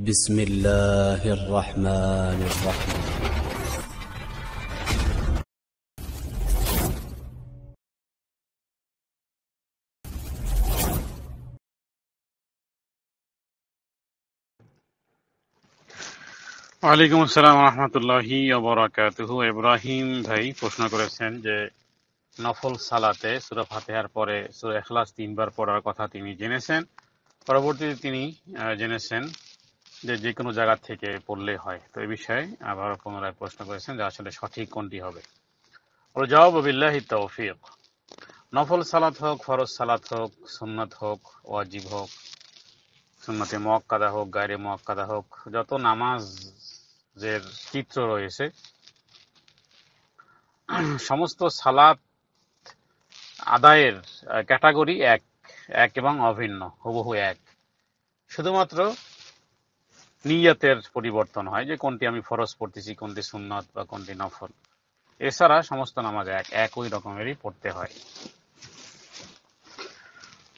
بسم الله الرحمن الرحيم ওয়ালাইকুম আসসালাম রহমতুল্লাহি বরাকাতুহু ইব্রাহিম ভাই প্রশ্ন করেছেন যে নফল সালাতে সুরা ফাতেহার পরে সুরা এখলাস তিনবার পড়ার কথা তিনি জেনেছেন পরবর্তীতে তিনি আহ, জেনেছেন যে যে কোনো জায়গা থেকে পড়লে হয়। তো এই বিষয়ে আবার পুনরায় প্রশ্ন করেছেন যে আসলে সঠিক কোনটি হবে। ওর জবাব বিল্লাহি তৌফিক। নফল সালাত হোক, ফরজ সালাত হোক, সুন্নাত হোক, ওয়াজিব হোক, সুন্নতে মোয়াক্কাদা হোক, গায়রে মোয়াক্কাদা হোক, যত নামাজের চিত্র রয়েছে, সমস্ত সালাত আদায়ের ক্যাটাগরি এক এক এবং অভিন্ন, হুবহু এক। শুধুমাত্র নিয়তের পরিবর্তন হয় যে কোনটি আমি ফরজ পড়তেছি, কোনটি সুন্নত বা কোনটি নফল। এছাড়া সমস্ত নামাজ এক, একই রকমেরই পড়তে হয়।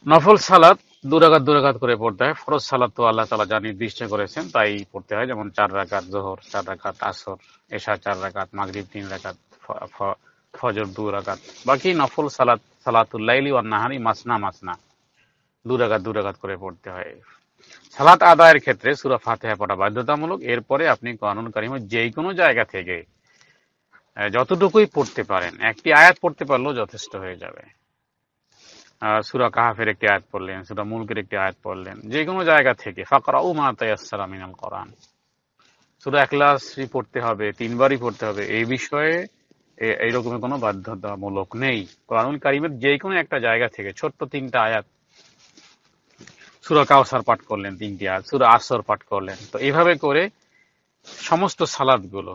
নফল সালাত দুরাঘাত দুরাঘাত করে পড়তে হয়। ফরজ সালাত তো আল্লাহ তালা যা নির্দিষ্ট করেছেন তাই পড়তে হয়। যেমন চার রাকাত জোহর, চার রাকাত আসর, এশা চার রাকাত, মাগরিব তিন রাকাত ফজর দু রাকাত। বাকি নফল সালাত সালাতুল্লাইলি ওয়ান নাহারি মাসনা মাসনা। দু রাকাত দু রাকাত করে পড়তে হয়। সালাত আদায়ের ক্ষেত্রে সুরা ফাতেহা পড়া বাধ্যতামূলক। এরপরে আপনি কানুন কারিমে যে কোনো জায়গা থেকে যতটুকুই পড়তে পারেন, একটি আয়াত পড়তে পারলেও যথেষ্ট হয়ে যাবে। সুরা কাহাফের একটি আয়াত পড়লেন, সুরা মুলকের একটি আয়াত পড়লেন যে কোনো জায়গা থেকে। ফাকরা ও মাতায়াসসালাম মিনাল কোরআন। সুরা একলাসই পড়তে হবে, তিনবারই পড়তে হবে। এই বিষয়ে এ- এইরকমের কোনো বাধ্যতামূলক নেই। কোরআনুল কারিমের যে কোনো একটা জায়গা থেকে, ছোট্ট তিনটা আয়াত সুরা কাউসার পাঠ করলেন তিনটি আয়াত, সুরা আসর পাঠ করলেন। তো এইভাবে করে সমস্ত সালাদগুলো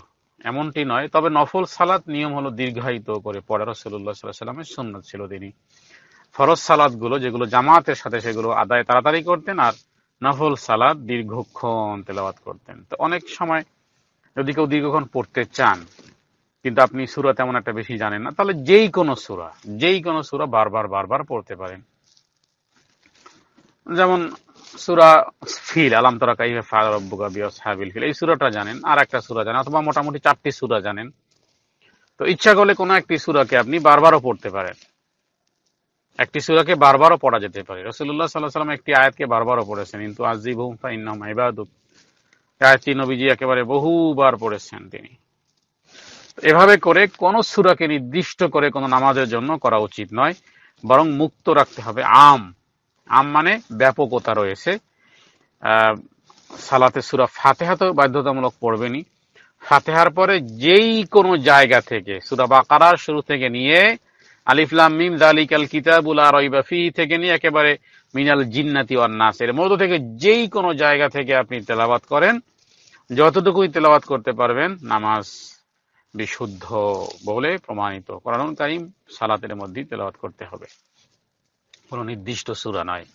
এমনটি নয়, তবে নফল সালাদ নিয়ম হলো দীর্ঘায়িত করে পড়া। রসুল্লাহ সাল্লাহ সাল্লামের সুন্নত ছিল তিনি। ফরজ সালাদগুলো যেগুলো জামাতের সাথে সেগুলো আদায় তাড়াতাড়ি করতেন আর নফল সালাদ দীর্ঘক্ষণ তেলাওয়াত করতেন। তো অনেক সময় যদি কেউ দীর্ঘক্ষণ পড়তে চান, কিন্তু আপনি সুরা তেমন একটা বেশি জানেন না, তাহলে যেই কোনো সুরা, যেই কোনো সুরা বারবার বারবার পড়তে পারেন। যেমন সুরা ফিল, আলাম তরা ফিল, এই সূরাটা জানেন আর একটা সূরা জানেন, অথবা মোটামুটি চারটি সূরা জানেন। তো ইচ্ছা করলে কোনো একটি সূরাকে আপনি বারবারও পড়তে পারেন। একটি সূরাকে বারবারও পড়া যেতে পারে। রাসূলুল্লাহ সাল্লাহ সাল্লাম একটি আয়াতকে বারবারও পড়েছেন কিন্তু আজিবহুম ফা ইন্নাহুম ইবাদুক। এই আয়াতটি নবীজি একেবারে বহুবার পড়েছেন তিনি। এভাবে করে কোন সূরাকে নির্দিষ্ট করে কোন নামাজের জন্য করা উচিত নয়, বরং মুক্ত রাখতে হবে আম। আম মানে ব্যাপকতা রয়েছে। সালাতে সুরা ফাতেহা তো বাধ্যতামূলক পড়বেনি ফাতেহার পরে যেই কোনো জায়গা থেকে, সুরা বাকারার শুরু থেকে নিয়ে আলিফলাম মিম জালিকাল কিতাবুল আর ফি থেকে নিয়ে একেবারে মিনাল জিন্নাতি ওয়ান নাসের মধ্য থেকে যেই কোনো জায়গা থেকে আপনি তেলাওয়াত করেন, যতটুকুই তেলাওয়াত করতে পারবেন, নামাজ বিশুদ্ধ বলে প্রমাণিত। কোরআন কারিম সালাতের মধ্যেই তেলাওয়াত করতে হবে। কোনো নির্দিষ্ট সূরা নয়।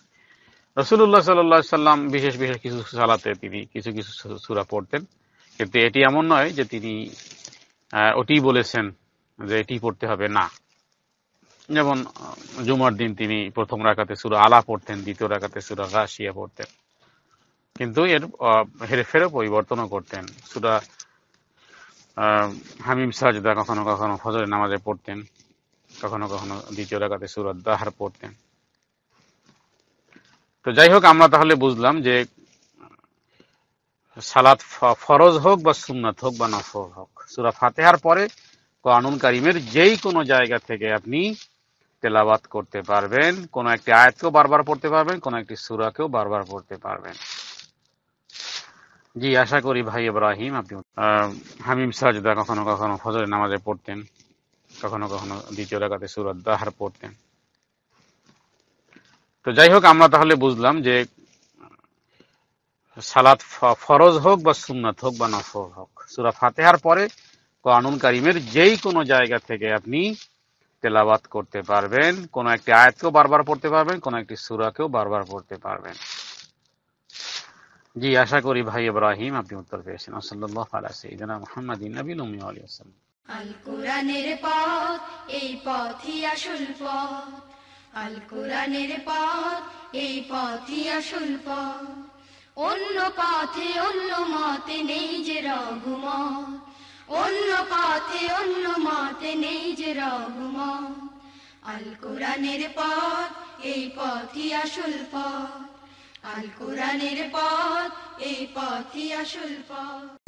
রসুল্লাহ সাল্লাহ সাল্লাম বিশেষ বিশেষ কিছু সালাতে তিনি কিছু কিছু সুরা পড়তেন। কিন্তু এটি এমন নয় যে তিনি ওটি বলেছেন যে এটি পড়তে হবে না। যেমন জুমার দিন তিনি প্রথম রাকাতে সুরা আলা পড়তেন, দ্বিতীয় রাকাতে সুরা গাশিয়া পড়তেন। কিন্তু এর হেরফেরও পরিবর্তনও করতেন। সুরা হামিম সাজদা কখনো কখনো ফজরের নামাজে পড়তেন, কখনো কখনো দ্বিতীয় রাকাতে সুরা দাহার পড়তেন। তো যাই হোক, আমরা তাহলে বুঝলাম যে সালাত ফরজ হোক বা সুন্নাত হোক বা নফল হোক। সুরা ফাতেহার পরে কোরআনুল কারিমের যেই কোনো জায়গা থেকে আপনি তেলাওয়াত করতে পারবেন, কোনো একটি আয়াতকেও বারবার পড়তে পারবেন, কোনো একটি সূরাকেও বারবার পড়তে পারবেন। জি, আশা করি ভাই ইব্রাহিম, আপনি হামিম সাজদা কখনো কখনো ফজরের নামাজে পড়তেন, কখনো কখনো দ্বিতীয় রাকাতে সূরা দাহার পড়তেন। তো যাই হোক, আমরা তাহলে বুঝলাম যে সালাত ফরজ হোক বা সুন্নাত হোক বা নফল হোক। সুরা ফাতেহার পরে কানুন কারিমের যেই কোনো জায়গা থেকে আপনি তেলাওয়াত করতে পারবেন, কোনো একটি আয়াতকেও বারবার পড়তে পারবেন, কোনো একটি সূরাকেও বারবার পড়তে পারবেন। জি, আশা করি ভাই ইব্রাহিম আপনি উত্তর পেয়েছেন। সাল্লাল্লাহু আলা সাইয়্যিদিনা মুহাম্মাদিন নবীল উম্মি আলিহি আল কোরআনের পথ, এই পথই আসল পথ। আল কোরআনের পথ, এই পথই আসল পথ। অন্য পথে অন্য মতে নেই যে রঘুমত। অন্য পথে অন্য মতে নেই যে রঘুমত। আল কোরআনের পথ, এই পথই আসল পথ। আল কোরআনের পথ, এই পথই আসল পথ।